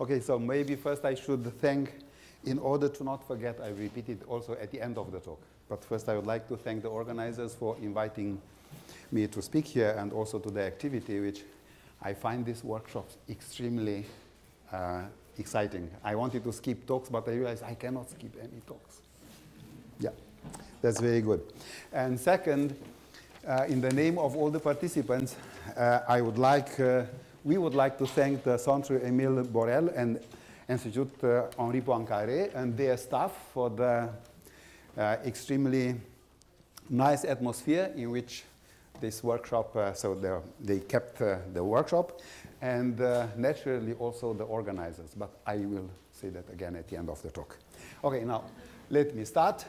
Okay, so maybe first I should thank, in order to not forget, I repeat it also at the end of the talk. But first I would like to thank the organizers for inviting me to speak here and also to the activity, which I find these workshops extremely uh, exciting. I wanted to skip talks, but I realized I cannot skip any talks. Yeah, that's very good. And second, uh, in the name of all the participants, uh, I would like, uh, we would like to thank the Centre Émile Borel and Institute uh, Henri Poincaré and their staff for the uh, extremely nice atmosphere in which this workshop, uh, so the, they kept the workshop, and naturally also the organizers, but I will say that again at the end of the talk. Okay, now let me start.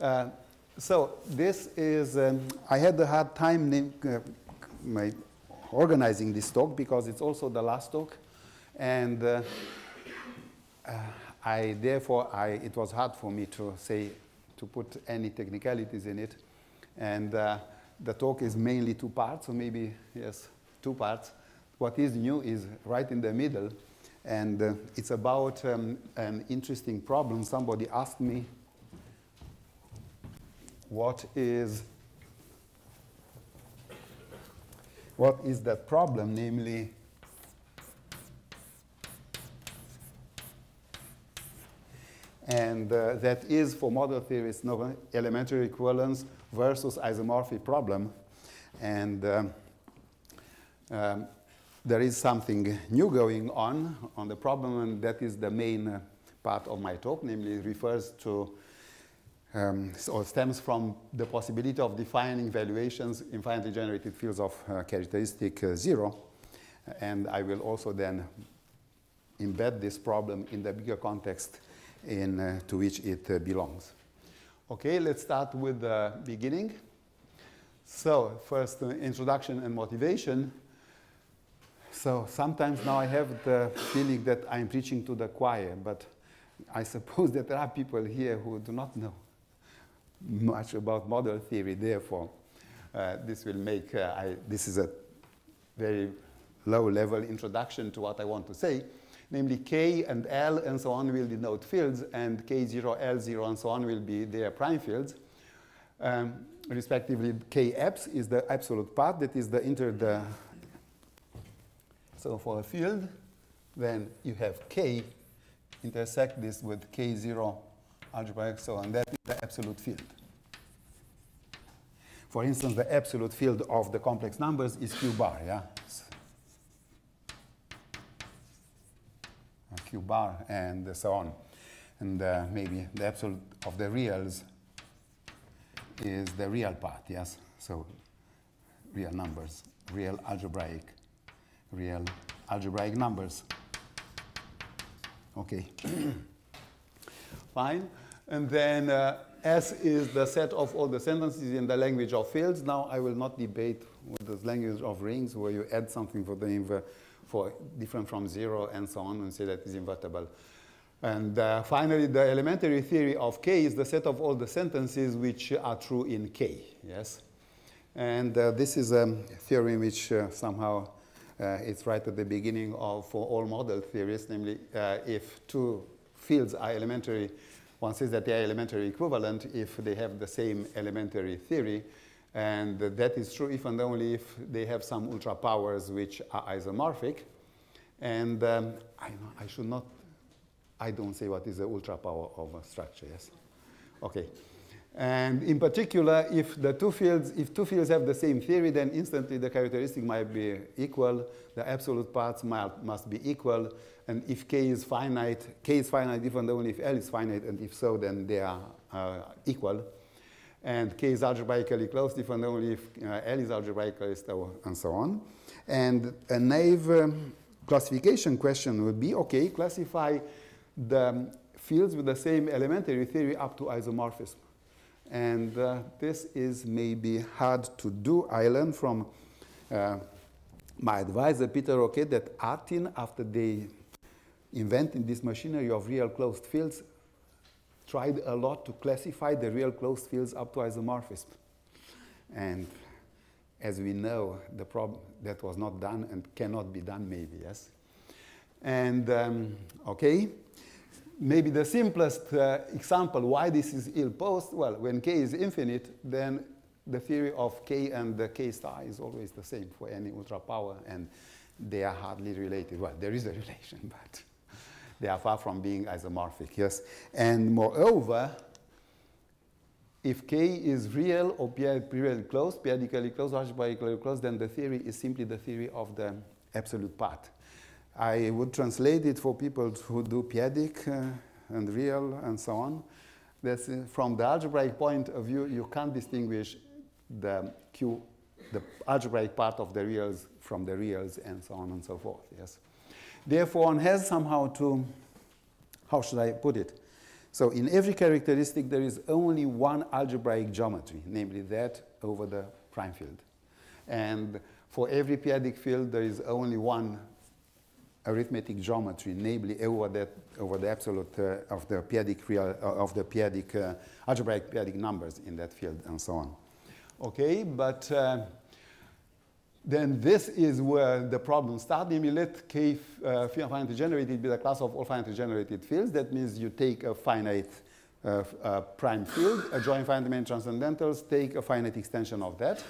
Uh, so this is, um, I had a hard time uh, organizing this talk because it's also the last talk. And uh, uh, I, therefore, I, it was hard for me to say, to put any technicalities in it. And uh, the talk is mainly two parts, so maybe, yes, two parts. What is new is right in the middle. And uh, it's about um, an interesting problem. Somebody asked me what is what is that problem, namely and uh, that is for model theories no elementary equivalence versus isomorphic problem. And um, um, there is something new going on on the problem and that is the main uh, part of my talk namely refers to um, or stems from the possibility of defining valuations in finitely generated fields of uh, characteristic uh, zero. And I will also then embed this problem in the bigger context in, uh, to which it uh, belongs. Okay, let's start with the beginning. So first, uh, introduction and motivation. So sometimes now I have the feeling that I'm preaching to the choir, but I suppose that there are people here who do not know much about model theory, therefore, uh, this will make, uh, I, this is a very low-level introduction to what I want to say. Namely, K and L and so on will denote fields, and K0, L0, and so on will be their prime fields. Um, respectively, K abs is the absolute part, that is the inter the. So for a field, then you have K intersect this with K0 algebraic, so on. that is the absolute field. For instance, the absolute field of the complex numbers is Q bar, yeah? Q bar and so on. And uh, maybe the absolute of the reals is the real part, yes? So real numbers, real algebraic, real algebraic numbers. Okay. Fine. And then uh, S is the set of all the sentences in the language of fields. Now I will not debate with the language of rings where you add something for the for different from zero and so on and say that is invertible. And uh, finally, the elementary theory of K is the set of all the sentences which are true in K, yes? And uh, this is a theory which uh, somehow uh, it's right at the beginning of all model theories, namely uh, if two fields are elementary one says that they are elementary equivalent if they have the same elementary theory. And that is true if and only if they have some ultra powers which are isomorphic. And um, I, I, should not, I don't say what is the ultra power of a structure, yes? Okay. And in particular, if the two fields, if two fields have the same theory, then instantly the characteristic might be equal, the absolute parts might, must be equal, and if k is finite, k is finite if only if L is finite, and if so, then they are uh, equal. And k is algebraically closed if and only if uh, L is algebraically closed, and so on. And a naive um, classification question would be, okay, classify the fields with the same elementary theory up to isomorphism. And uh, this is maybe hard to do. I learned from uh, my advisor, Peter Roquette, that Artin, after they invented this machinery of real closed fields, tried a lot to classify the real closed fields up to isomorphism. And as we know, the problem that was not done and cannot be done maybe, yes? And, um, okay, maybe the simplest uh, example why this is ill-posed, well, when k is infinite, then the theory of k and the k star is always the same for any ultra power, and they are hardly related. Well, there is a relation, but they are far from being isomorphic, yes. And moreover, if K is real or p-adically close, p-adically close, algebraically closed, then the theory is simply the theory of the absolute part. I would translate it for people who do p-adic uh, and real and so on. That's uh, from the algebraic point of view, you can't distinguish the Q, the algebraic part of the reals from the reals and so on and so forth, yes. Therefore, one has somehow to, how should I put it? So in every characteristic, there is only one algebraic geometry, namely that over the prime field. And for every p-adic field, there is only one arithmetic geometry, namely over, that, over the absolute uh, of the p-adic real, uh, of the p-adic uh, algebraic p-adic numbers in that field, and so on. Okay, but uh, then this is where the problem starts. You let K uh, finitely generated be the class of all finitely generated fields. That means you take a finite uh, prime field, adjoin finite main transcendentals, take a finite extension of that.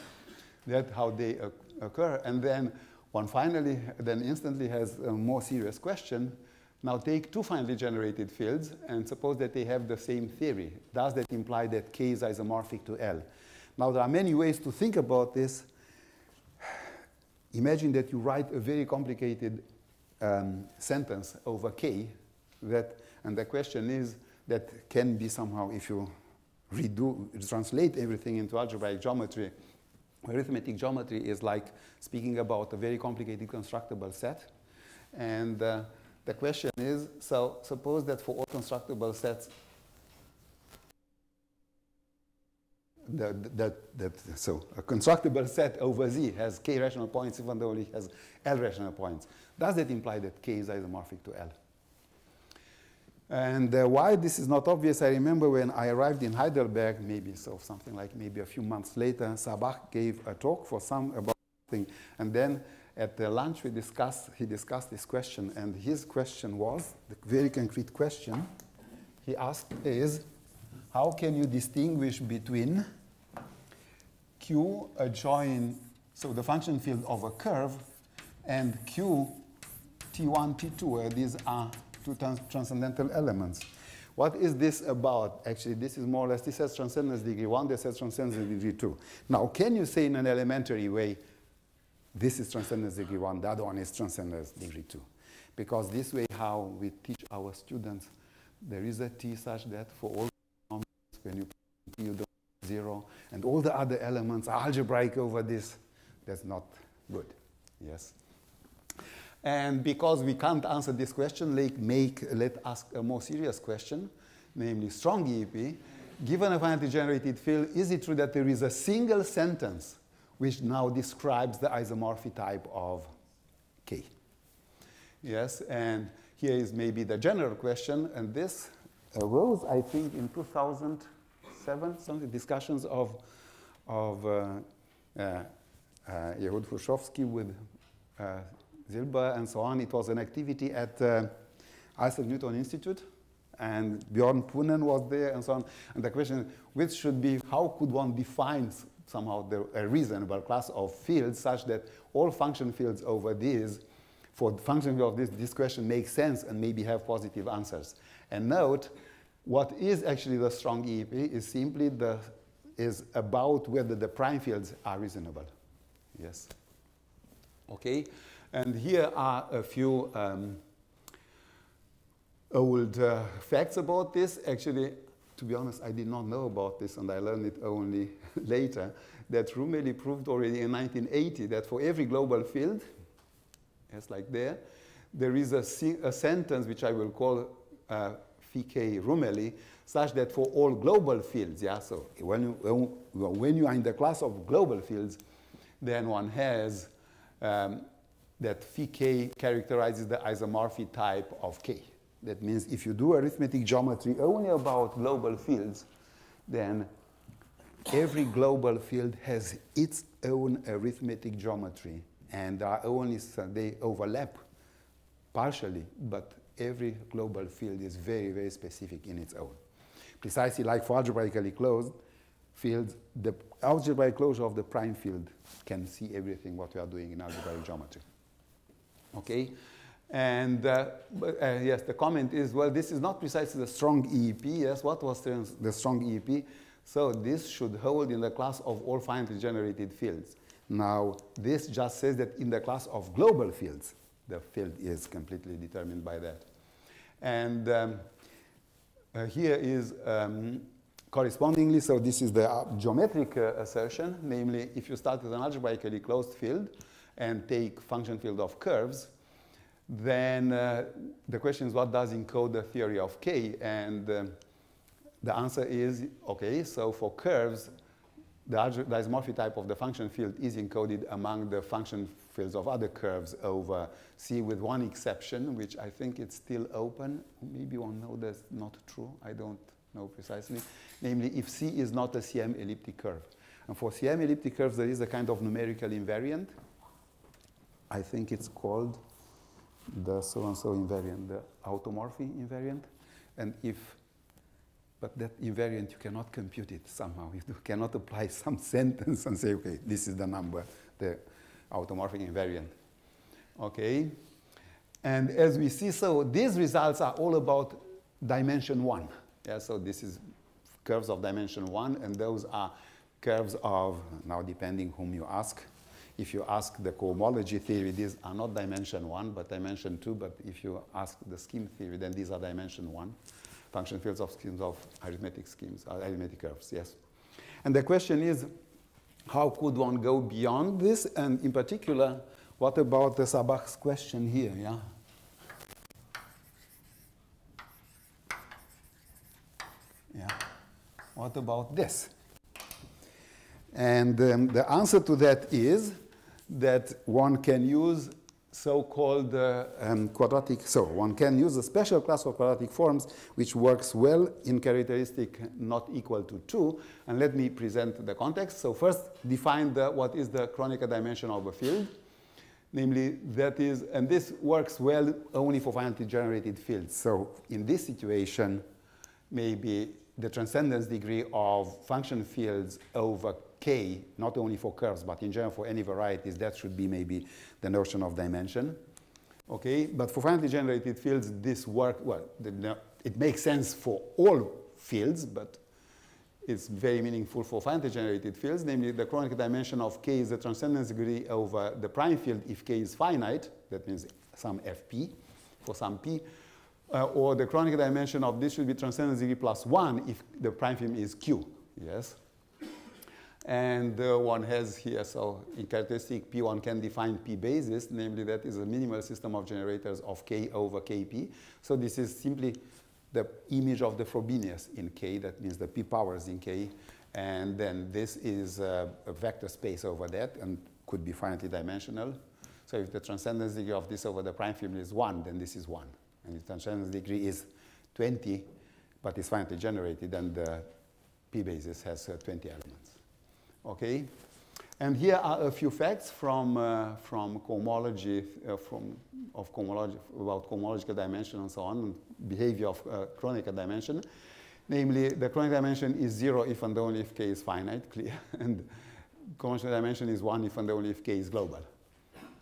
That's how they occur. And then one finally, then instantly has a more serious question. Now take two finitely generated fields and suppose that they have the same theory. Does that imply that K is isomorphic to L? Now there are many ways to think about this imagine that you write a very complicated um, sentence over k that, and the question is that can be somehow, if you redo, translate everything into algebraic geometry, arithmetic geometry is like speaking about a very complicated constructible set. And uh, the question is, so suppose that for all constructible sets, that, that, that, so a constructible set over Z has k rational points even though it has L rational points. Does that imply that k is isomorphic to L? And uh, why this is not obvious, I remember when I arrived in Heidelberg, maybe so something like maybe a few months later, Sabbagh gave a talk for some about something, and then at the lunch we discussed, he discussed this question, and his question was, the very concrete question he asked is, how can you distinguish between Q adjoin, so the function field of a curve, and Q T1, T2, where these are two trans transcendental elements. What is this about? Actually, this is more or less, this has transcendence degree 1, this has transcendence degree 2. Now, can you say in an elementary way, this is transcendence degree 1, the other one is transcendence degree 2? Because this way how we teach our students, there is a T such that for all when you, you don't zero, and all the other elements are algebraic over this. That's not good, yes? And because we can't answer this question, let, make, let ask a more serious question, namely strong EEIP. Given a finitely generated field, is it true that there is a single sentence which now describes the isomorphic type of K? Yes, and here is maybe the general question, and this arose, I think, in 2007, some discussions of, of uh, uh, uh, Ehud Hrushovski with uh, Zilber and so on. It was an activity at uh, Isaac Newton Institute, and Bjorn Poonen was there and so on. And the question, which should be, how could one define somehow the, a reasonable class of fields such that all function fields over these, for the function of this, this question makes sense and maybe have positive answers. And note what is actually the strong EEIP is simply the, is about whether the prime fields are reasonable. Yes. Okay, and here are a few um, old uh, facts about this. Actually, to be honest, I did not know about this, and I learned it only later, that Rumely proved already in 1980 that for every global field, as like there, there is a, a sentence which I will call uh, k Rumely such that for all global fields, yeah, so when you, when you are in the class of global fields, then one has um, that phi k characterizes the isomorphic type of k. That means if you do arithmetic geometry only about global fields, then every global field has its own arithmetic geometry, and are only they overlap partially, but every global field is very, very specific in its own. Precisely like for algebraically closed fields, the algebraic closure of the prime field can see everything what we are doing in algebraic geometry. Okay? And uh, but, uh, yes, the comment is, well, this is not precisely the strong EEIP. Yes, what was the strong EEIP? So this should hold in the class of all finitely generated fields. Now, this just says that in the class of global fields, the field is completely determined by that. And um, uh, here is um, correspondingly, so this is the uh, geometric uh, assertion, namely if you start with an algebraically closed field and take function field of curves, then uh, the question is what does encode the theory of K? And um, the answer is, okay, so for curves, the, isomorphic type of the function field is encoded among the function fields of other curves over C with one exception, which I think it's still open. Maybe one know that's not true. I don't know precisely. Namely, if C is not a CM elliptic curve. And for CM elliptic curves, there is a kind of numerical invariant. I think it's called the so-and-so invariant, the automorphy invariant. And if but that invariant, you cannot compute it somehow. You cannot apply some sentence and say, okay, this is the number, the automorphic invariant. Okay? And as we see, so these results are all about dimension one. Yeah, so this is curves of dimension one, and those are curves of, now depending whom you ask, if you ask the cohomology theory, these are not dimension one, but dimension two, but if you ask the scheme theory, then these are dimension one function fields of schemes of arithmetic schemes, uh, arithmetic curves, yes. And the question is, how could one go beyond this? And in particular, what about the Sabbagh's question here, yeah? Yeah. What about this? And um, the answer to that is that one can use so-called uh, um, quadratic, so one can use a special class of quadratic forms which works well in characteristic not equal to 2. And let me present the context. So first define the, what is the Kronecker dimension of a field. Namely, that is, and this works well only for finitely generated fields. So in this situation, maybe the transcendence degree of function fields over k, not only for curves, but in general for any varieties, that should be maybe the notion of dimension. Okay, but for finitely generated fields, this work, well, the, it makes sense for all fields, but it's very meaningful for finitely generated fields, namely the Kronecker dimension of k is the transcendence degree over the prime field if k is finite, that means some fp, for some p, uh, or the Kronecker dimension of this should be transcendence degree plus 1 if the prime field is q, yes? And uh, one has here, so in characteristic P, one can define P basis, namely that is a minimal system of generators of K over Kp. So this is simply the image of the Frobenius in K, that means the P powers in K. And then this is a, a vector space over that and could be finitely dimensional. So if the transcendence degree of this over the prime field is 1, then this is 1. Transcendence degree is 20, but it's finitely generated, and the P basis has uh, 20 elements. Okay? And here are a few facts from, uh, from cohomology, uh, from, of cohomology, about cohomological dimension and so on, behavior of uh, dimension. Namely, the Kronecker dimension is zero if and only if k is finite, clear. and cohomological dimension is one if and only if k is global.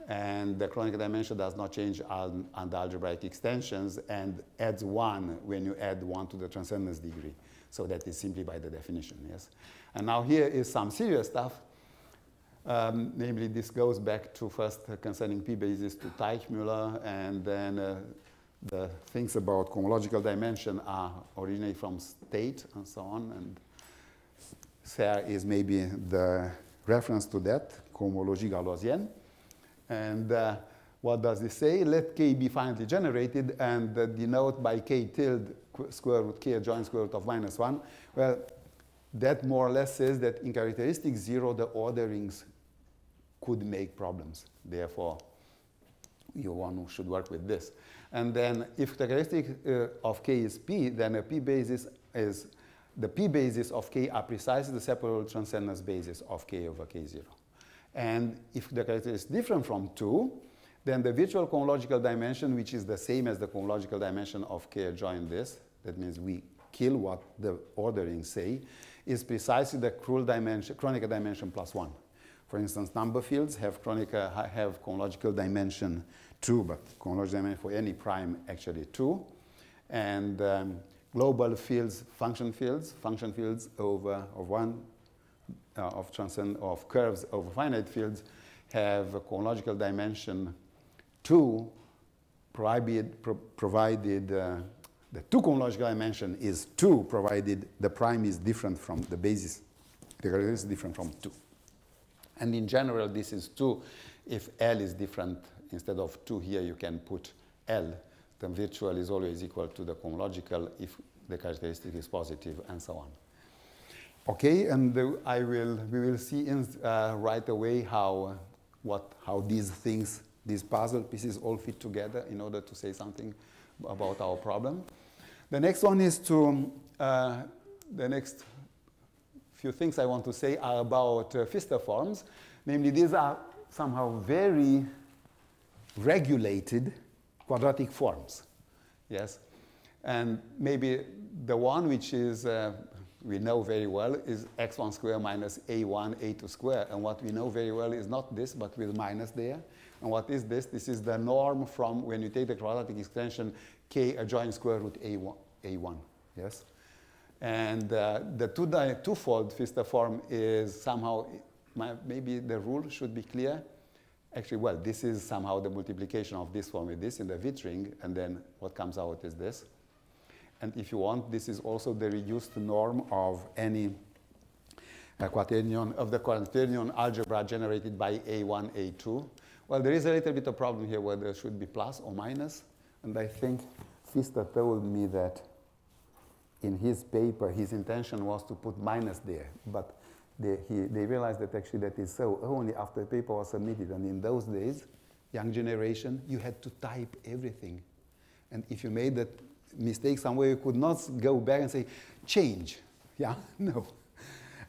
And the Kronecker dimension does not change the algebraic extensions and adds one when you add one to the transcendence degree. So that is simply by the definition, yes. And now here is some serious stuff. Um, namely, this goes back to first concerning p-basis to Teichmüller, and then uh, the things about cohomological dimension are originate from state and so on. And there is maybe the reference to that, cohomologie galoisienne. And uh, what does this say? Let k be finitely generated and uh, denote by k tilde square root k adjoint square root of minus 1. Well, that more or less says that in characteristic zero, the orderings could make problems. Therefore, you one should work with this. And then if the characteristic uh, of k is p, then a p basis is, the p basis of k are precisely the separable transcendence basis of k over k0. And if the character is different from 2, Then the virtual cohomological dimension, which is the same as the cohomological dimension of K adjoint this, that means we kill what the ordering say, is precisely the Krull dimension, Kronecker dimension plus one. For instance, number fields have Kronecker, have cohomological dimension two, but cohomological dimension for any prime actually two. And um, global fields, function fields, function fields over of one uh, of transcend of curves over finite fields have a cohomological dimension two, provided, pro provided uh, the two cohomological dimension is two, provided the prime is different from the basis. The characteristic is different from two. And in general, this is two. If L is different, instead of two here, you can put L. The virtual is always equal to the cohomological if the characteristic is positive, and so on. Okay, and I will, we will see in, uh, right away how, what, how these things, these puzzle pieces all fit together in order to say something about our problem. The next one is to, uh, the next few things I want to say are about uh, forms. Namely, these are somehow very regulated quadratic forms. Yes? And maybe the one which is, uh, we know very well, is x1 square minus a1, a2 square. And what we know very well is not this, but with minus there. And what is this? This is the norm from when you take the quadratic extension k adjoint square root a1. a1 yes? And uh, the two twofold Pfister form is somehow, maybe the rule should be clear. Actually, well, this is somehow the multiplication of this form with this in the Witt ring, and then what comes out is this. And if you want, this is also the reduced norm of any uh, quaternion, of the quaternion algebra generated by A1, A2. Well, there is a little bit of problem here where there should be plus or minus. minus, and I think Pfister told me that in his paper, his intention was to put minus there, but they, he, they realized that actually that is so only after the paper was submitted. And in those days, young generation, you had to type everything. And if you made that mistake somewhere, you could not go back and say, change. Yeah, no.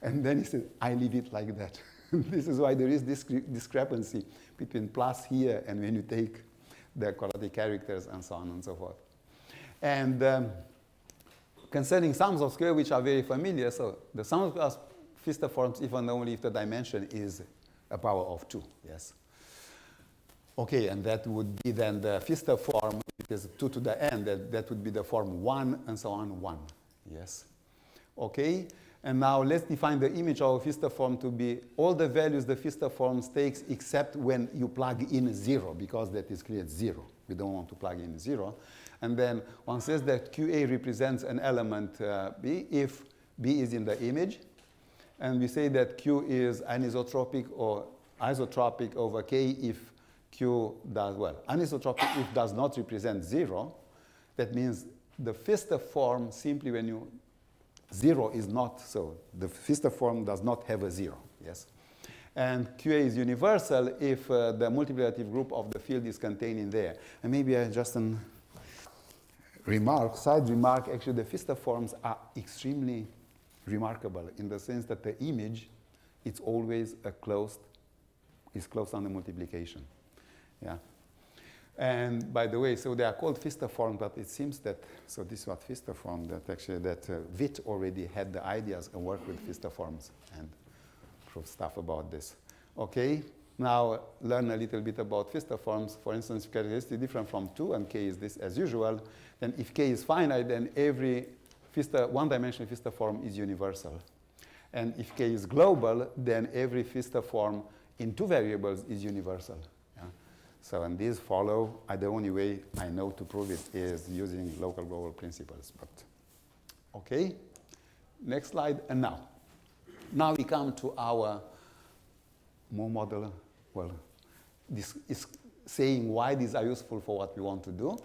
And then he said, I leave it like that. this is why there is this discrepancy between plus here and when you take the quadratic characters and so on and so forth. And um, concerning sums of square, which are very familiar, so the sum of Pfister forms even only if the dimension is a power of 2, yes. Okay, and that would be then the Pfister form, is 2 to the n, that, that would be the form 1 and so on, 1, yes. Okay, and now let's define the image of a Pfister form to be all the values the Pfister form takes except when you plug in 0, because that is clear 0. We don't want to plug in 0. And then one says that QA represents an element uh, B if B is in the image. And we say that Q is anisotropic or isotropic over K if Q does, well, anisotropic if does not represent zero. That means the Pfister form simply when you, zero is not so. The Pfister form does not have a zero, yes? And QA is universal if uh, the multiplicative group of the field is contained in there. And maybe I just an remark, side remark, actually the Pfister forms are extremely remarkable in the sense that the image, it's always a closed, is closed on the multiplication. Yeah. And by the way, so they are called Pfister forms, but it seems that, so this was Pfister form, that actually that uh, Witt already had the ideas and worked with Pfister forms and proved stuff about this. Okay, now learn a little bit about Pfister forms. For instance, characteristic different from 2 and k is this as usual then if k is finite, then every Pfister, one-dimensional Pfister form is universal. And if k is global, then every Pfister form in two variables is universal. So, and these follow, uh, the only way I know to prove it is using local global principles. But okay, next slide, and now. Now we come to our more model, well, this is saying why these are useful for what we want to do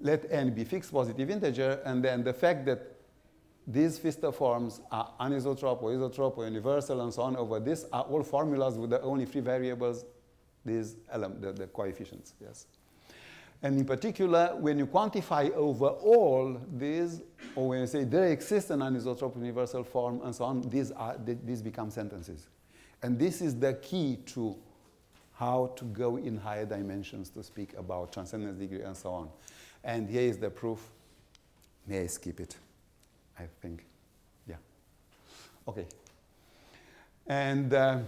let n be fixed positive integer, and then the fact that these Pfister forms are anisotrope or isotrope or universal and so on over this are all formulas with the only three variables, these the, the coefficients, yes. And in particular, when you quantify over all these, or when you say there exists an anisotrope universal form and so on, these, are, these become sentences. And this is the key to how to go in higher dimensions to speak about transcendence degree and so on. And here is the proof. May I skip it? I think. Yeah. Okay. And uh,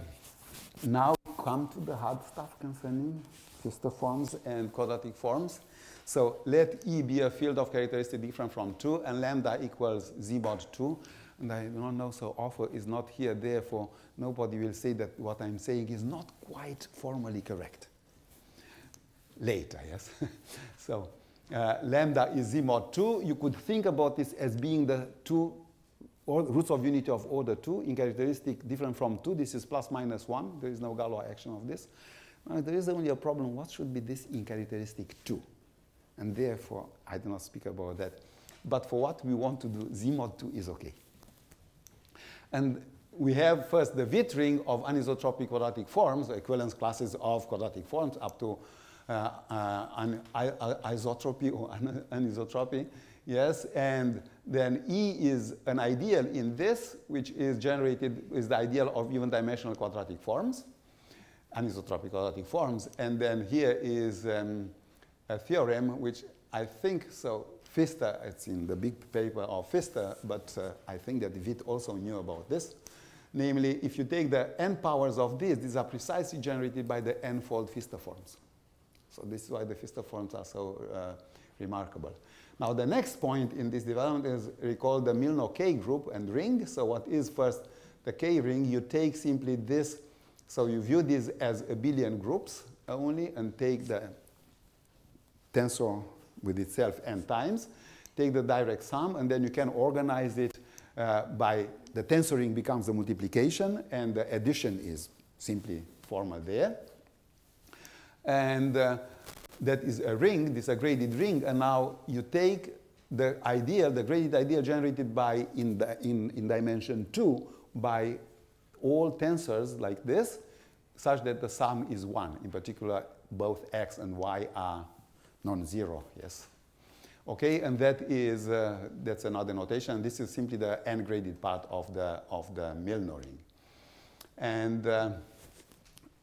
now come to the hard stuff concerning Pfister forms and quadratic forms. So let E be a field of characteristic different from 2, and lambda equals z mod 2. And I don't know, so offer is not here, therefore nobody will say that what I'm saying is not quite formally correct. Later, yes? so uh, lambda is z mod 2. You could think about this as being the two roots of unity of order 2 in characteristic different from 2. This is plus minus 1. There is no Galois action of this. Now, there is only a problem. What should be this in characteristic 2? And therefore, I do not speak about that. But for what we want to do, Z mod 2 is okay. And we have first the Witt ring of anisotropic quadratic forms, equivalence classes of quadratic forms up to uh, uh, an isotropy or anisotropy. Yes, and then E is an ideal in this, which is generated, is the ideal of even dimensional quadratic forms, anisotropic quadratic forms. And then here is um, a theorem, which I think, so Pfister, it's in the big paper of Pfister, but uh, I think that Witt also knew about this. Namely, if you take the n powers of this, these are precisely generated by the n-fold Pfister forms. So this is why the Pfister forms are so uh, remarkable. Now the next point in this development is recall the Milnor K group and ring. So what is first the K ring? You take simply this, so you view this as abelian groups only and take the tensor with itself n times, take the direct sum, and then you can organize it uh, by the tensoring becomes the multiplication, and the addition is simply formal there. And uh, that is a ring, this is a graded ring, and now you take the ideal, the graded ideal generated by in, the, in, in dimension 2 by all tensors like this, such that the sum is 1. In particular, both x and y are non-zero, yes. Okay, and that is, uh, that's another notation. This is simply the n-graded part of the, of the Milnor ring. And uh,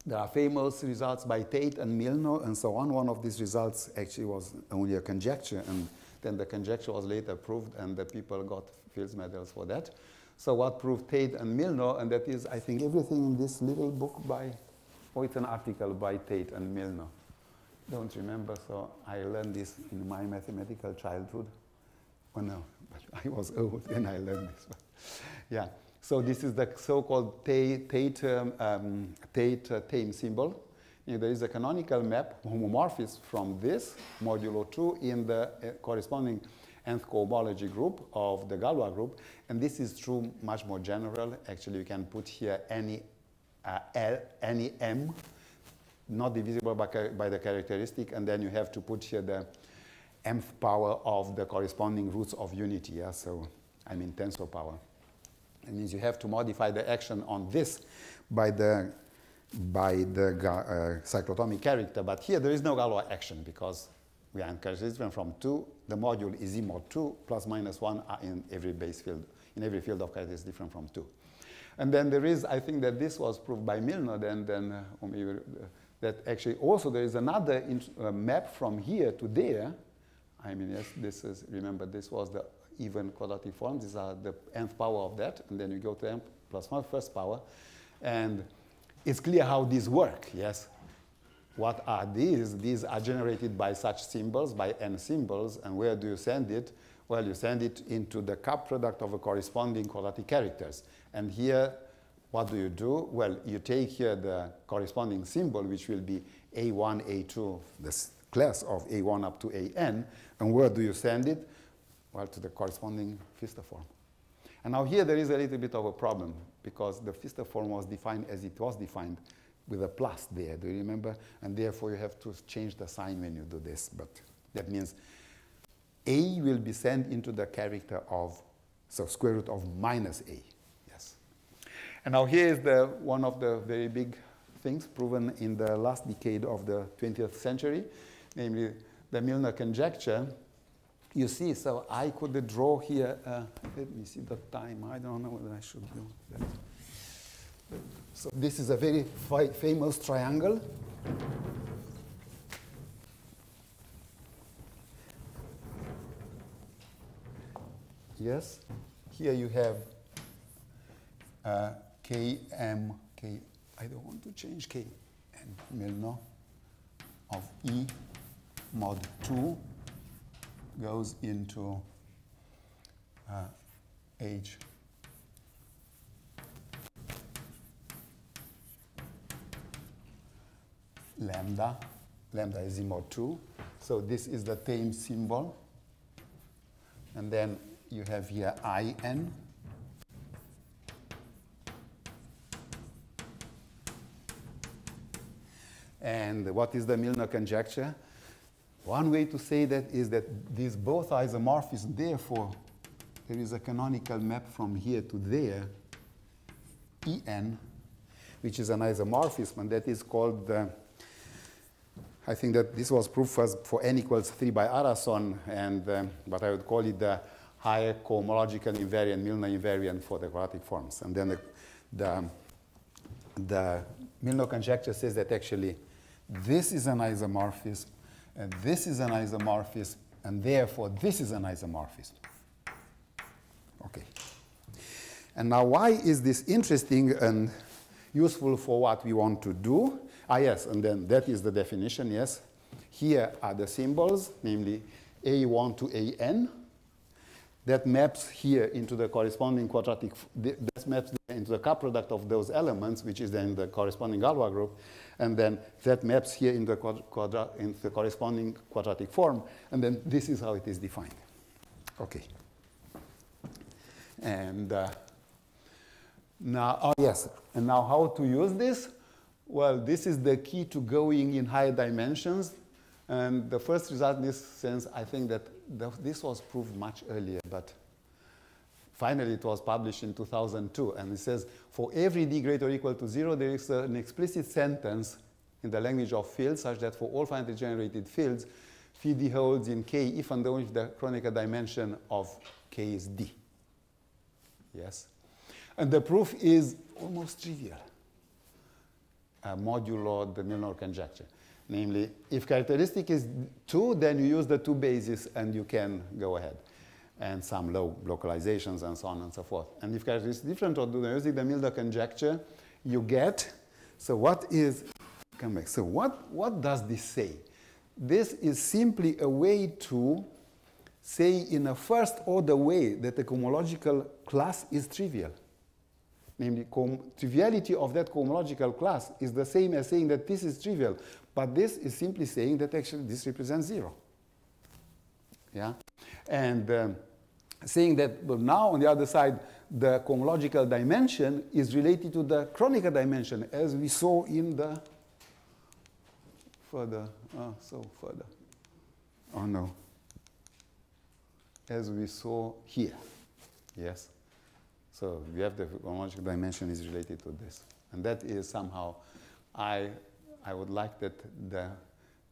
there are famous results by Tate and Milnor and so on. One of these results actually was only a conjecture, and then the conjecture was later proved, and the people got Fields medals for that. So what proved Tate and Milnor, and that is, I think, everything in this little book by, oh, it's an article by Tate and Milnor. Don't remember, so I learned this in my mathematical childhood. Oh no, but I was old and I learned this. yeah. So this is the so-called Tate, um, Tate Tame symbol. There is a canonical map homomorphism from this modulo 2 in the uh, corresponding nth cohomology group of the Galois group. And this is true much more general. Actually, you can put here any uh, L, any M, not divisible by, by the characteristic, and then you have to put here the mth power of the corresponding roots of unity. Yeah? So I mean tensor power. It means you have to modify the action on this by the, by the uh, cyclotomic character. But here there is no Galois action because we are in from 2. The module is E mod 2 plus minus 1 are in every base field, in every field of characteristics different from 2. And then there is, I think that this was proved by Milnor, then, then uh, uh, that actually also there is another uh, map from here to there. I mean, yes, this is, remember, this was the even quadratic form. These are the nth power of that, and then you go to n plus 1 first power. And it's clear how these work, yes? What are these? These are generated by such symbols, by n symbols, and where do you send it? Well, you send it into the cup product of a corresponding quadratic characters. And here, what do you do? Well, you take here the corresponding symbol, which will be A1, A2, this class of A1 up to AN, and where do you send it? Well, to the corresponding Pfister form. And now here there is a little bit of a problem because the Pfister form was defined as it was defined with a plus there, do you remember? And therefore you have to change the sign when you do this, but that means A will be sent into the character of, so square root of minus A, yes. And now here is the, one of the very big things proven in the last decade of the 20th century, namely the Milnor conjecture you see, so I could draw here, uh, let me see the time, I don't know whether I should do that. So this is a very famous triangle, Yes, here you have uh, Km, K, I don't want to change K, and Milnor of E mod 2 goes into uh, H lambda. Lambda is E mod 2. So this is the Thames symbol. And then you have here In. And what is the Milnor conjecture? One way to say that is that these both isomorphisms, therefore, there is a canonical map from here to there, En, which is an isomorphism, and that is called the, I think that this was proof for n equals 3 by Arason, and, um, but I would call it the higher cohomological invariant, Milnor invariant for the quadratic forms. And then the, the, the Milnor conjecture says that actually this is an isomorphism, and this is an isomorphism, and therefore this is an isomorphism. Okay. And now why is this interesting and useful for what we want to do? Ah, yes, and then that is the definition, yes. Here are the symbols, namely A1 to AN. That maps here into the corresponding quadratic, that maps into the cup product of those elements, which is then the corresponding Galois group. And then that maps here in the, quadra, in the corresponding quadratic form. And then this is how it is defined. Okay. And uh, now, oh yes, and now how to use this? Well, this is the key to going in higher dimensions. And the first result in this sense, I think that the, this was proved much earlier, but finally it was published in 2002. And it says, for every d greater or equal to zero, there is an explicit sentence in the language of fields such that for all finitely generated fields, phi d holds in k if and only if the Kronecker dimension of k is d. Yes? And the proof is almost trivial. Uh, modulo the Milnor conjecture. Namely, if characteristic is 2, then you use the two bases and you can go ahead. And some low localizations and so on and so forth. And if characteristic is different or do using the Milnor conjecture, you get, so what is, come back, so what, what does this say? This is simply a way to say in a first order way that the cohomological class is trivial. Namely, triviality of that cohomological class is the same as saying that this is trivial, but this is simply saying that actually this represents zero. Yeah? And um, saying that well, now on the other side, the cohomological dimension is related to the Kronecker dimension, as we saw in the further, oh, so further. Oh no as we saw here. Yes? So we have the homological dimension is related to this. And that is somehow, I, I would like that the,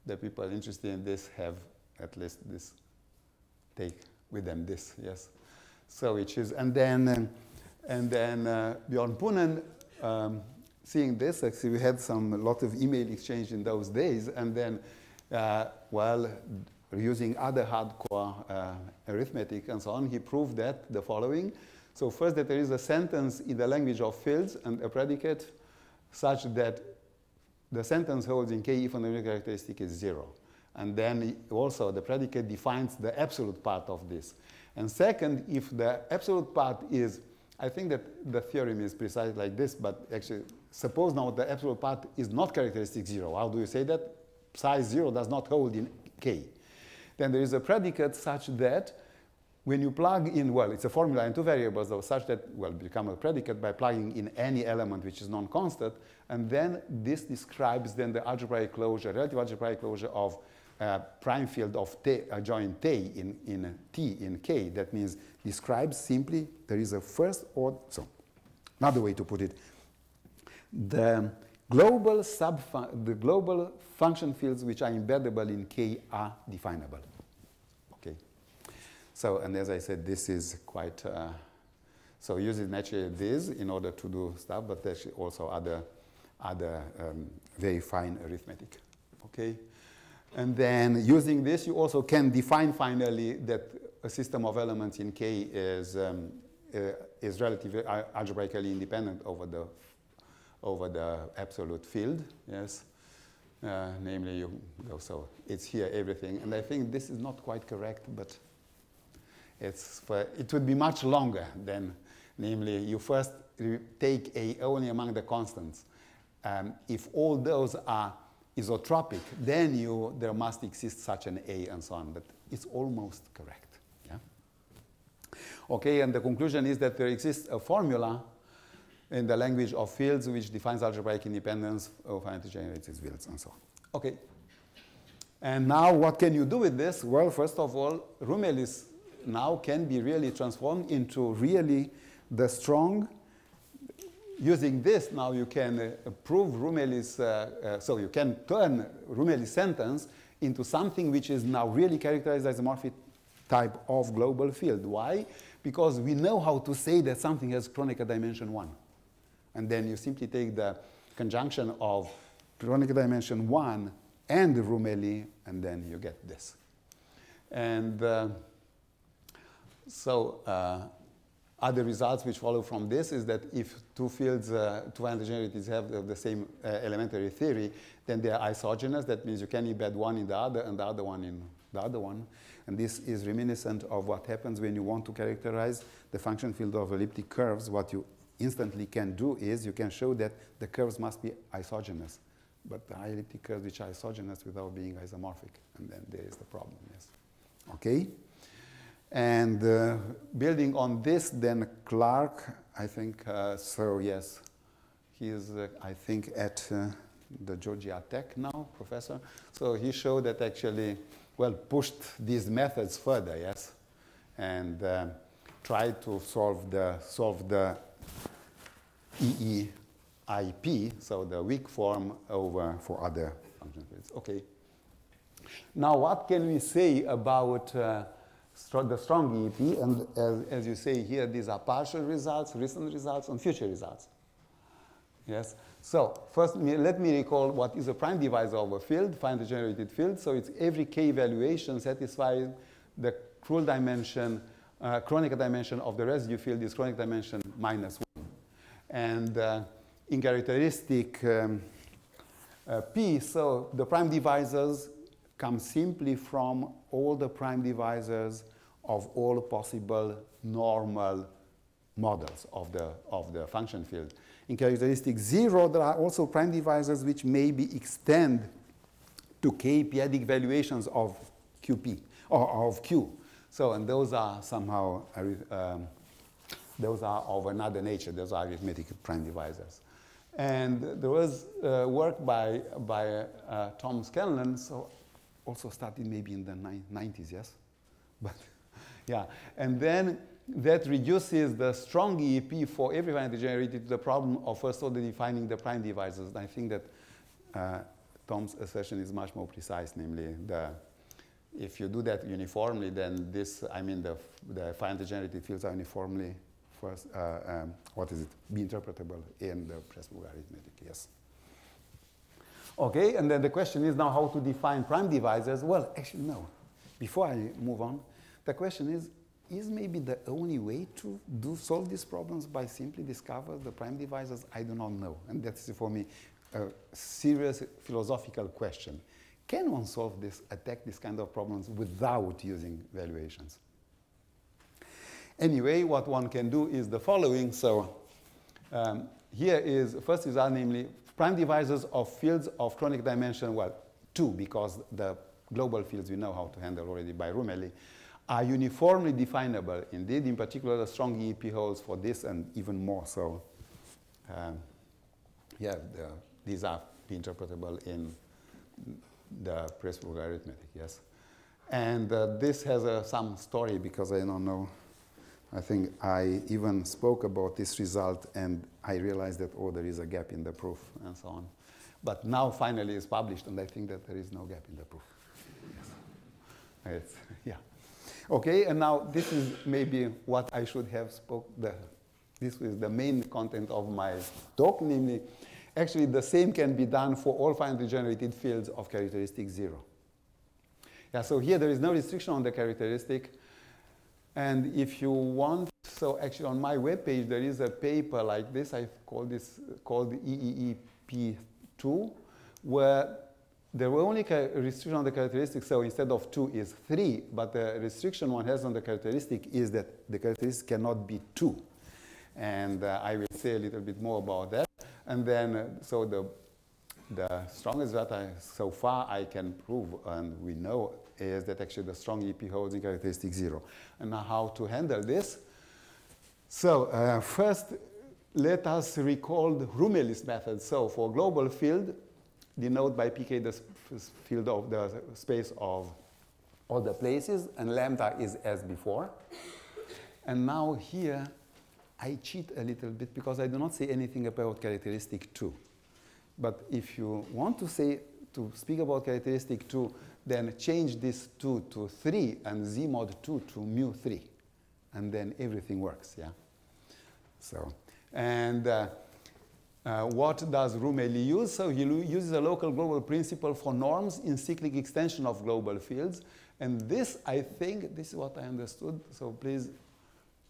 the people interested in this have at least this, take with them this, yes. So which is, and then, and then uh, Bjorn Poonen, um, seeing this, actually we had some, a lot of email exchange in those days, and then, uh, well, using other hardcore uh, arithmetic and so on, he proved that the following. So first that there is a sentence in the language of fields and a predicate such that the sentence holds in k if an only characteristic is zero. And then also the predicate defines the absolute part of this. And second, if the absolute part is, I think that the theorem is precisely like this, but actually, suppose now the absolute part is not characteristic zero. How do you say that? Size zero does not hold in k then there is a predicate such that when you plug in, well, it's a formula in two variables, though, such that, well, become a predicate by plugging in any element which is non-constant, and then this describes then the algebraic closure, relative algebraic closure of uh, prime field of t, adjoint t in, in t in k. That means describes simply there is a first order. So another way to put it, the global sub the global function fields which are embeddable in K are definable. So, and as I said, this is quite, uh, so using naturally this in order to do stuff, but there's also other, other um, very fine arithmetic. Okay? And then using this, you also can define finally that a system of elements in K is, um, uh, is relatively algebraically independent over the, over the absolute field, yes? Uh, namely, you go, so it's here, everything. And I think this is not quite correct, but for, it would be much longer than, namely, you first take A only among the constants. Um, if all those are isotropic, then you, there must exist such an A and so on, but it's almost correct. Yeah? Okay, and the conclusion is that there exists a formula in the language of fields which defines algebraic independence of finitely generated fields and so on. Okay. And now what can you do with this? Well, first of all, Rumely's now can be really transformed into really the strong using this, now you can uh, prove Rumely's, uh, uh, so you can turn Rumely's sentence into something which is now really characterized as a morphic type of global field. Why? Because we know how to say that something has Kronecker dimension 1. And then you simply take the conjunction of Kronecker dimension 1 and Rumely, and then you get this. And uh, so uh, other results which follow from this is that if two fields, uh, two antigenerities have the same uh, elementary theory, then they are isogenous. That means you can embed one in the other and the other one in the other one. And this is reminiscent of what happens when you want to characterize the function field of elliptic curves. What you instantly can do is you can show that the curves must be isogenous. But the elliptic curves which are isogenous without being isomorphic. And then there is the problem, yes. Okay? And uh, building on this, then Clark, I think, uh, so yes, he is, uh, I think, at uh, the Georgia Tech now, professor. So he showed that actually, well, pushed these methods further, yes, and uh, tried to solve the, solve the EEIP, so the weak form over for other functions. Okay. Now, what can we say about uh, the strong EEIP, and as, as, you say here, these are partial results, recent results, and future results. Yes. So first, let me recall what is a prime divisor of a field, find the generated field. So it's every k evaluation satisfying the Krull dimension, uh, Kronecker dimension of the residue field is Kronecker dimension minus one. And uh, in characteristic um, uh, P, so the prime divisors come simply from all the prime divisors of all possible normal models of the, of the function field. In characteristic zero, there are also prime divisors which maybe extend to k p-adic valuations of qp, or of q. So, and those are somehow, um, those are of another nature. Those are arithmetic prime divisors. And there was uh, work by, by uh, Tom Scanlon, so also started maybe in the 90s, yes? But yeah, and then that reduces the strong EEIP for every finite generated to the problem of first order defining the prime divisors. And I think that uh, Tom's assertion is much more precise, namely the if you do that uniformly, then this, I mean, the, the finite generated fields are uniformly first, uh, um, what is it, be interpretable in the Presburger arithmetic, yes. Okay, and then the question is now how to define prime divisors. Well, actually, no. Before I move on, the question is, is maybe the only way to do solve these problems by simply discover the prime divisors? I do not know. And that's for me a serious philosophical question. Can one solve this, attack this kind of problems without using valuations? Anyway, what one can do is the following. So um, here is, first is, namely, prime divisors of fields of Kronecker dimension, well, two, because the global fields we know how to handle already by Rumely, are uniformly definable. Indeed, in particular, the strong EEIP holds for this and even more so. Um, yeah, the, these are interpretable in the Presburger arithmetic, yes. And uh, this has uh, some story because I don't know I think I even spoke about this result and I realized that, oh, there is a gap in the proof and so on. But now finally it's published and I think that there is no gap in the proof. Yes. It's, yeah. Okay, and now this is maybe what I should have spoke, the, this is the main content of my talk, namely, Actually, the same can be done for all finitely generated fields of characteristic zero. Yeah, so here there is no restriction on the characteristic. And if you want, so actually on my webpage there is a paper like this, I call this called EEEP2, where there were only restriction on the characteristic, so instead of 2 is 3, but the restriction one has on the characteristic is that the characteristic cannot be 2. And uh, I will say a little bit more about that. And then, uh, so the, the strongest that I, so far I can prove, and we know, is that actually the strong EP holds in characteristic 0. And now how to handle this? So uh, first, let us recall the Rumely's method. So for global field, denote by pk the field of the space of all the places, and lambda is as before. And now here, I cheat a little bit because I do not say anything about characteristic 2. But if you want to say, to speak about characteristic 2, then change this 2 to 3 and z mod 2 to mu 3. And then everything works, yeah? So, and uh, uh, what does Rumely use? So he uses a local global principle for norms in cyclic extension of global fields. And this, I think, this is what I understood. So please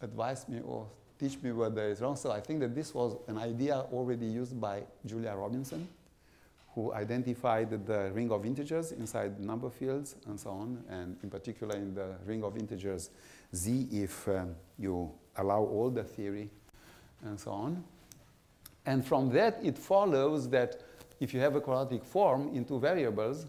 advise me or teach me whether it's wrong. So I think that this was an idea already used by Julia Robinson, who identified the ring of integers inside number fields and so on, and in particular in the ring of integers z if um, you allow all the theory and so on. And from that, it follows that if you have a quadratic form in two variables,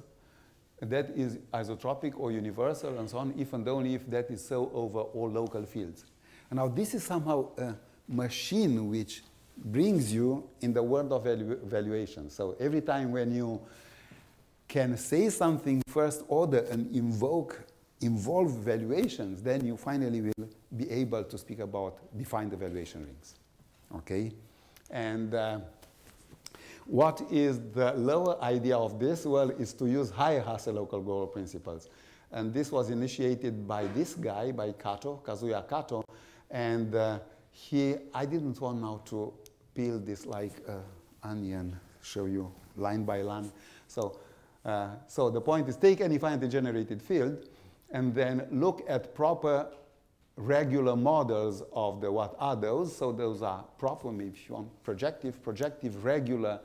that is isotropic or universal and so on, if and only if that is so over all local fields. And now this is somehow a machine which brings you in the world of valu valuation. So every time when you can say something first order and invoke, involve valuations, then you finally will be able to speak about define the valuation rings. Okay? And uh, what is the lower idea of this? Well, is to use higher Hasse local global principles. And this was initiated by this guy, by Kato, Kazuya Kato. And uh, he, I didn't want now to peel this like uh, onion, show you line by line. So, uh, so the point is take any finitely generated field and then look at proper regular models of the what are those. So those are proper, if you want, projective, projective regular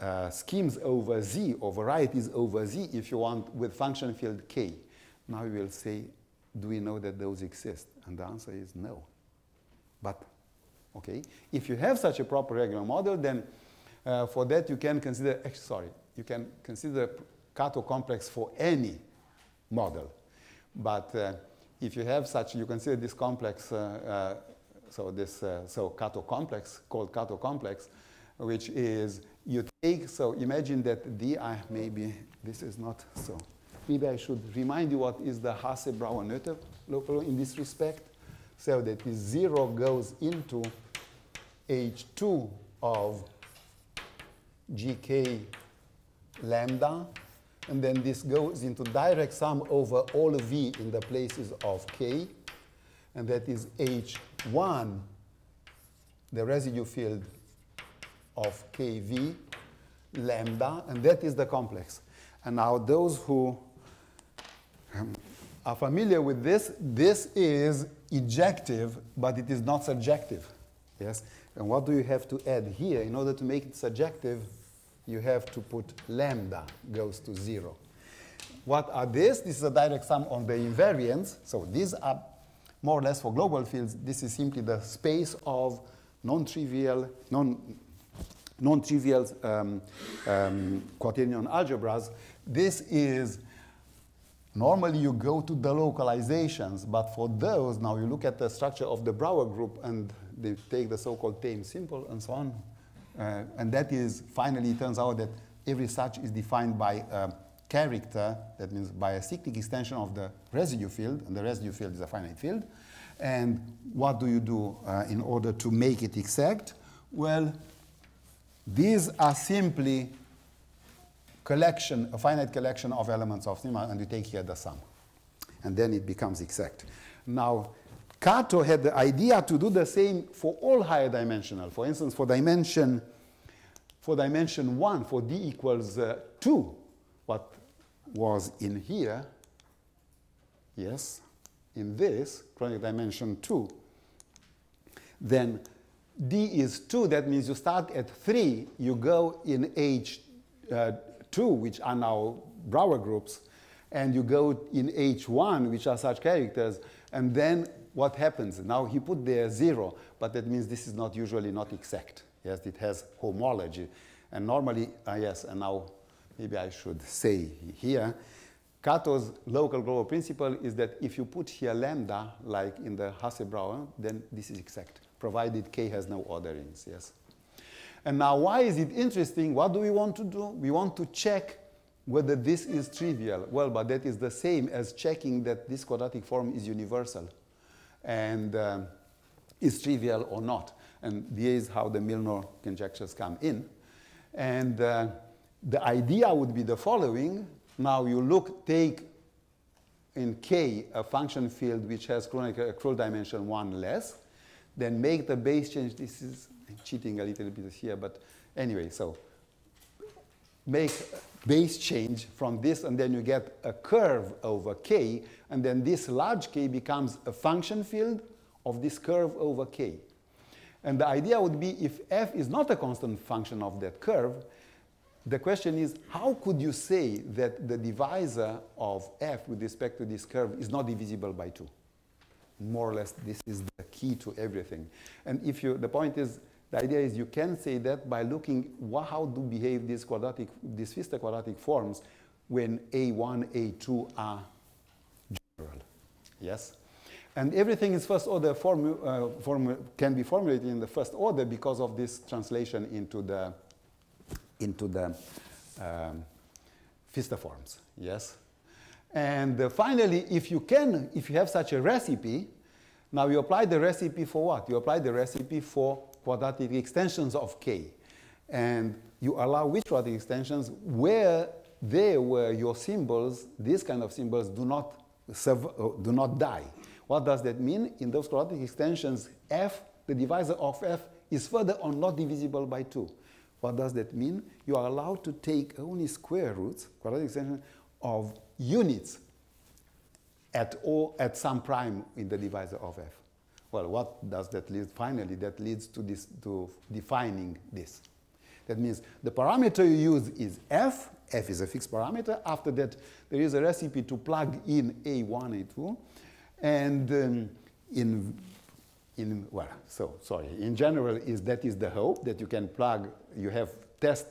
uh, schemes over Z or varieties over Z if you want with function field K. Now you will say, do we know that those exist? And the answer is no. But, okay, if you have such a proper regular model, then uh, for that you can consider, sorry, you can consider Kato complex for any model. But uh, if you have such, you consider this complex, uh, uh, so this, uh, so Kato complex, called Kato complex, which is, you take, so imagine that di, maybe this is not so. Maybe I should remind you what is the Hasse-Brauer-Noether local in this respect. So that is 0 goes into H2 of gk lambda and then this goes into direct sum over all v in the places of k, and that is h1, the residue field of kv lambda, and that is the complex. And now those who are familiar with this, this is injective, but it is not surjective. Yes? And what do you have to add here in order to make it surjective? you have to put lambda goes to zero. What are these? This is a direct sum on the invariants. So these are more or less for global fields. This is simply the space of non-trivial, non, non-trivial um, um, quaternion algebras. This is Normally you go to the localizations, but for those, now you look at the structure of the Brauer group and they take the so-called tame simple and so on. Uh, and that is, finally, it turns out that every such is defined by a character, that means by a cyclic extension of the residue field, and the residue field is a finite field. And what do you do uh, in order to make it exact? Well, these are simply collection, a finite collection of elements of sigma, and you take here the sum. And then it becomes exact. Now, Kato had the idea to do the same for all higher dimensional. For instance, for dimension for dimension 1, for d equals uh, 2, what was in here, yes, in this, Kronecker dimension 2, then d is 2, that means you start at 3, you go in H2, uh, which are now Brauer groups, and you go in H1, which are such characters, and then what happens? Now he put there 0, but that means this is not usually not exact. Yes, it has homology. And normally, uh, yes, and now maybe I should say here, Kato's local global principle is that if you put here lambda, like in the Hasse-Brauer, then this is exact, provided k has no orderings, yes. And now why is it interesting? What do we want to do? We want to check whether this is trivial. Well, but that is the same as checking that this quadratic form is universal and um, is trivial or not. And this is how the Milnor conjectures come in. And uh, the idea would be the following. Now you look, take in K a function field which has Krull dimension 1 less, then make the base change. This is cheating a little bit here, but anyway, so make base change from this, and then you get a curve over K, and then this large K becomes a function field of this curve over K. And the idea would be if f is not a constant function of that curve, the question is, how could you say that the divisor of f with respect to this curve is not divisible by 2? More or less, this is the key to everything. And if you, the point is, the idea is you can say that by looking how do behave these quadratic, these Pfister quadratic forms when A1, A2 are general. Yes? And everything is first order form, uh, form, can be formulated in the first order because of this translation into the, into the um, forms. Yes? And uh, finally, if you can, if you have such a recipe, now you apply the recipe for what? You apply the recipe for quadratic extensions of K. And you allow which quadratic extensions where there where your symbols, these kind of symbols, do not, uh, do not die. What does that mean? In those quadratic extensions, f, the divisor of f, is further on not divisible by 2. What does that mean? You are allowed to take only square roots, quadratic extension, of units at, all, at some prime in the divisor of f. Well, what does that lead? Finally, that leads to, this, to defining this. That means the parameter you use is f. f is a fixed parameter. After that, there is a recipe to plug in a1, a2. And um, in, in, well, so sorry, in general, is that is the hope that you can plug, you have test,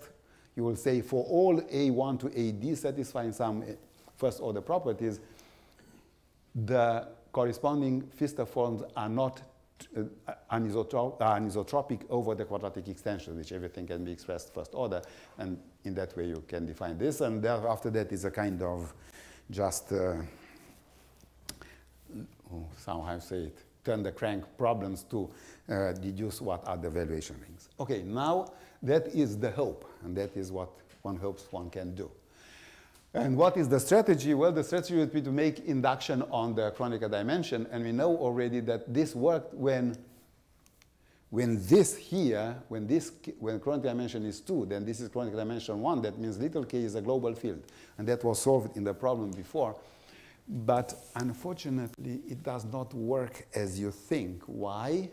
you will say for all A1 to AD satisfying some uh, first order properties, the corresponding Pfister forms are not uh, anisotrop anisotropic over the quadratic extension, which everything can be expressed first order. And in that way, you can define this. And after that is a kind of just uh, somehow say it, turn the crank problems to uh, deduce what are the valuation rings. Okay, now that is the hope, and that is what one hopes one can do. And what is the strategy? Well, the strategy would be to make induction on the Kronecker dimension, and we know already that this worked when, when this here, when this, when Kronecker dimension is 2, then this is Kronecker dimension 1, that means little k is a global field. And that was solved in the problem before. But unfortunately, it does not work as you think. Why?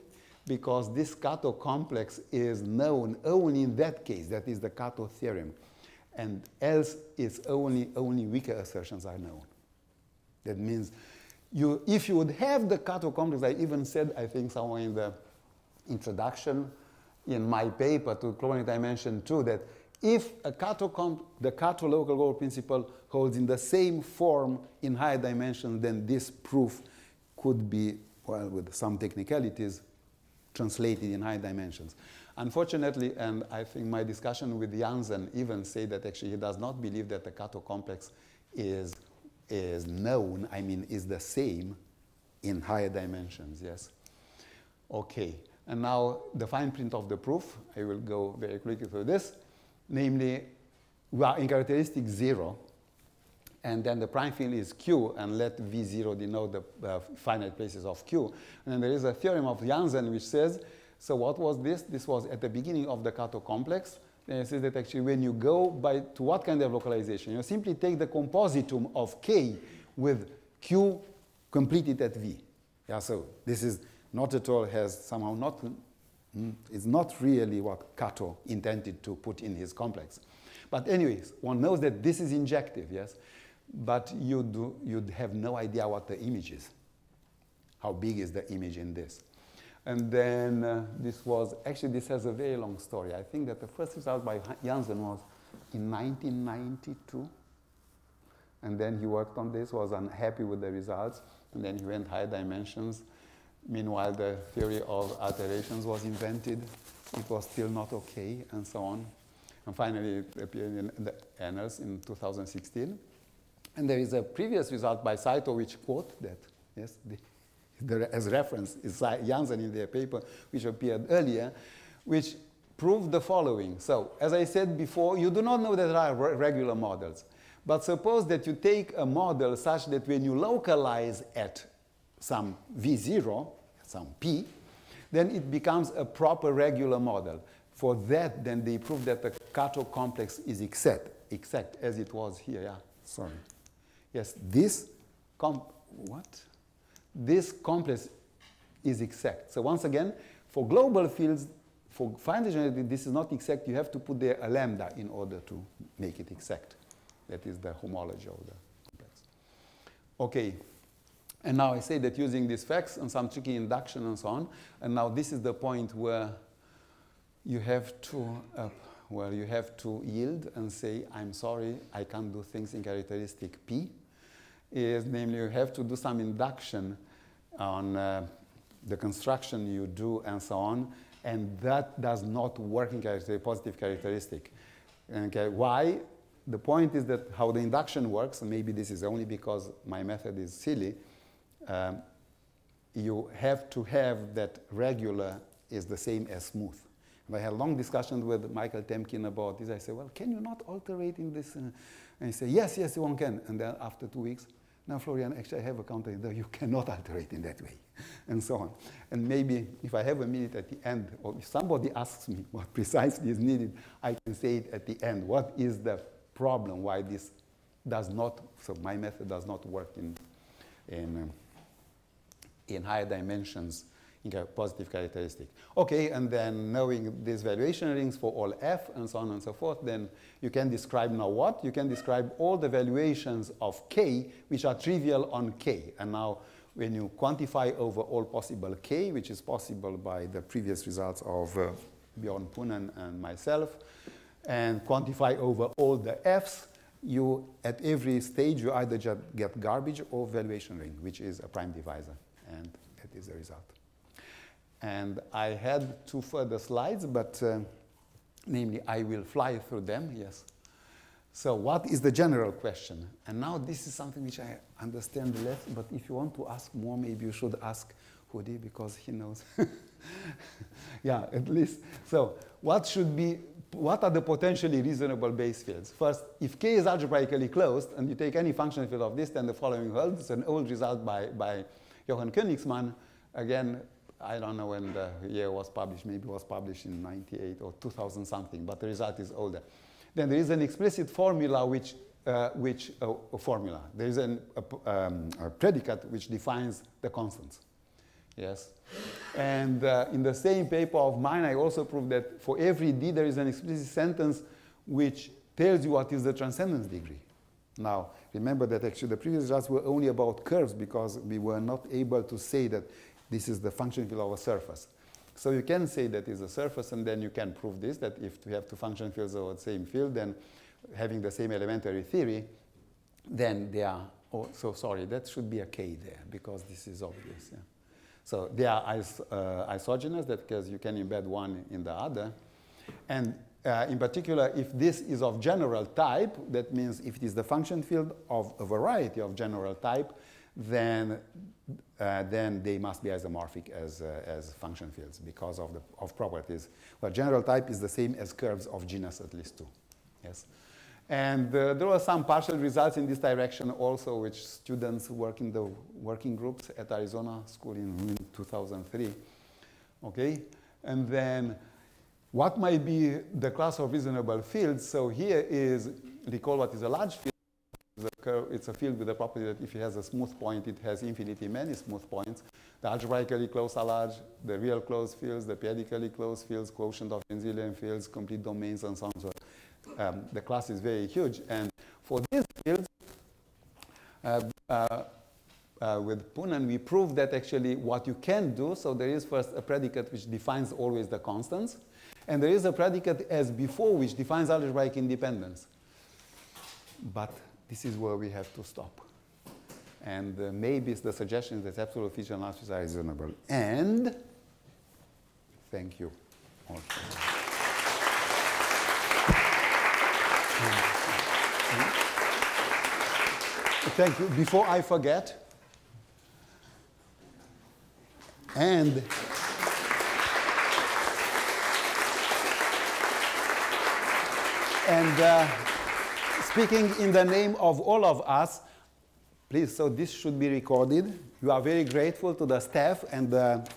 Because this Kato complex is known only in that case, that is the Kato theorem. And else it's only, only weaker assertions are known. That means you, if you would have the Kato complex, I even said, I think somewhere in the introduction in my paper to chlorine dimension 2, that if a Kato the Kato local global principle holds in the same form in higher dimensions, then this proof could be, well, with some technicalities, translated in high dimensions. Unfortunately, and I think my discussion with Jannsen even say that actually he does not believe that the Kato complex is, is known, I mean, is the same in higher dimensions, yes? Okay, and now the fine print of the proof, I will go very quickly through this namely, we are in characteristic 0, and then the prime field is Q, and let V0 denote the uh, finite places of Q. And then there is a theorem of Jannsen which says, so what was this? This was at the beginning of the Kato complex, then you see that actually when you go by to what kind of localization, you simply take the compositum of K with Q completed at V. Yeah, so this is not at all has somehow not, mm, it's not really what Kato intended to put in his complex. But anyways, one knows that this is injective, yes? But you do, you'd have no idea what the image is. How big is the image in this? And then uh, this was, actually this has a very long story. I think that the first result by Jannsen was in 1992. And then he worked on this, was unhappy with the results, and then he went high dimensions. Meanwhile, the theory of alterations was invented. It was still not okay, and so on. And finally, it appeared in the annals in 2016. And there is a previous result by Saito which quote that, yes, as reference is Jannsen in their paper, which appeared earlier, which proved the following. So, as I said before, you do not know that there are regular models. But suppose that you take a model such that when you localize at some v0, some p, then it becomes a proper regular model. For that, then they prove that the Kato complex is exact, exact as it was here. Yeah, sorry. Yes, this comp, what? This complex is exact. So once again, for global fields, for fine generality, this is not exact. You have to put there a lambda in order to make it exact. That is the homology of the complex. Okay, and now I say that using these facts and some tricky induction and so on, and now this is the point where you have to, uh, well, you have to yield and say, I'm sorry, I can't do things in characteristic P. Is namely, you have to do some induction on uh, the construction you do and so on, and that does not work in positive characteristic. Okay, why? the point is that how the induction works, maybe this is only because my method is silly, um, you have to have that regular is the same as smooth. And I had long discussion with Michael Temkin about this. I said, well, can you not alterate in this? And he said, yes, yes, one can. And then after two weeks, now, Florian, actually, I have a counter there. You cannot alterate in that way, and so on. And maybe if I have a minute at the end, or if somebody asks me what precisely is needed, I can say it at the end. What is the problem why this does not, so my method does not work in, in, um, in higher dimensions in a positive characteristic. Okay, and then knowing these valuation rings for all f and so on and so forth, then you can describe now what? You can describe all the valuations of k which are trivial on k. And now when you quantify over all possible k, which is possible by the previous results of uh, Bjorn Poonen and myself, and quantify over all the f's, you, at every stage, you either just get garbage or valuation ring, which is a prime divisor. And that is the result. And I had two further slides, but uh, namely, I will fly through them, yes. So what is the general question? And now this is something which I understand less, but if you want to ask more, maybe you should ask Hudi because he knows. yeah, at least. So what should be what are the potentially reasonable base fields? First, if K is algebraically closed, and you take any function field of this, then the following holds. It's an old result by, by Jochen Koenigsmann. Again, I don't know when the year was published. Maybe it was published in 98 or 2000 something, but the result is older. Then there is an explicit formula which, uh, which uh, a formula. There is an, a, um, a predicate which defines the constants. Yes. And uh, in the same paper of mine, I also proved that for every D, there is an explicit sentence which tells you what is the transcendence degree. Now, remember that actually the previous results were only about curves because we were not able to say that this is the function field of a surface. So you can say that is a surface, and then you can prove this, that if we have two function fields of the same field, then having the same elementary theory, then they are, oh, so sorry, that should be a K there, because this is obvious. Yeah. So they are is, uh, isogenous, that because you can embed one in the other. And uh, in particular, if this is of general type, that means if it is the function field of a variety of general type, then, uh, then they must be isomorphic as, uh, as function fields because of, the, of properties. Well, general type is the same as curves of genus at least two. Yes. And uh, there were some partial results in this direction also, which students work in the working groups at Arizona School in, in 2003. Okay, and then what might be the class of reasonable fields? So here is, recall what is a large field. It's a field with the property that if it has a smooth point, it has infinitely many smooth points. The algebraically closed are large, the real closed fields, the p-adically closed fields, quotient of Henselian fields, complete domains, and so on. So um, the class is very huge. And for these fields, uh, uh, uh, with Poonen, we proved that actually what you can do, so there is first a predicate which defines always the constants, and there is a predicate as before which defines algebraic independence. But this is where we have to stop. And uh, maybe the suggestion that absolute feature analysis are reasonable. And thank you. Thank you. Before I forget, and and uh, speaking in the name of all of us, please, so this should be recorded. You are very grateful to the staff and the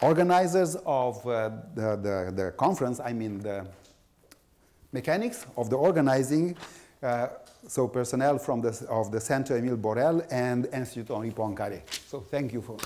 organizers of uh, the, the, the, conference, I mean the mechanics of the organizing, uh, so personnel from the, of the Center Emile Borel and Institut Henri Poincaré. So thank you for.